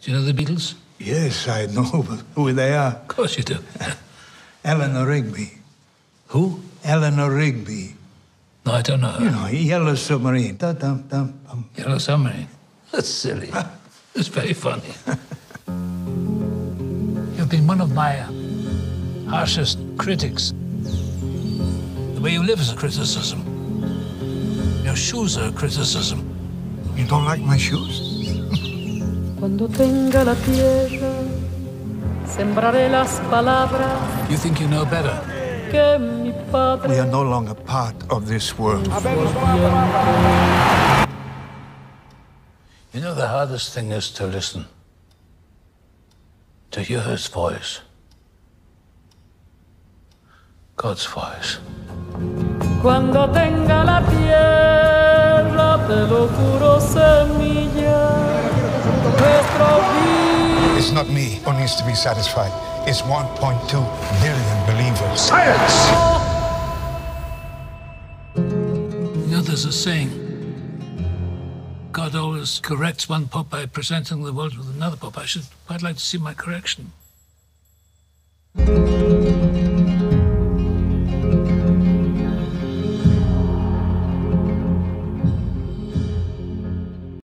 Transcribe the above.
Do you know the Beatles? Yes, I know who they are. Of course you do. Eleanor Rigby. Who? Eleanor Rigby. No, I don't know her. You know, Yellow Submarine. Dum, dum, dum. Yellow Submarine. That's silly. It's very funny. You've been one of my harshest critics. The way you live is a criticism. Your shoes are a criticism. You don't like my shoes? Cuando tenga la tierra, sembraré las palabras You think you know better? que mi padre We are no longer part of this world. You know, the hardest thing is to listen, to hear his voice. God's voice. Cuando tenga la tierra, te lo juro, semilla. Nuestro vida. It's not me who needs to be satisfied. It's 1.2 billion believers. You know, there's a saying God always corrects one pope by presenting the world with another pope. I should quite like to see my correction.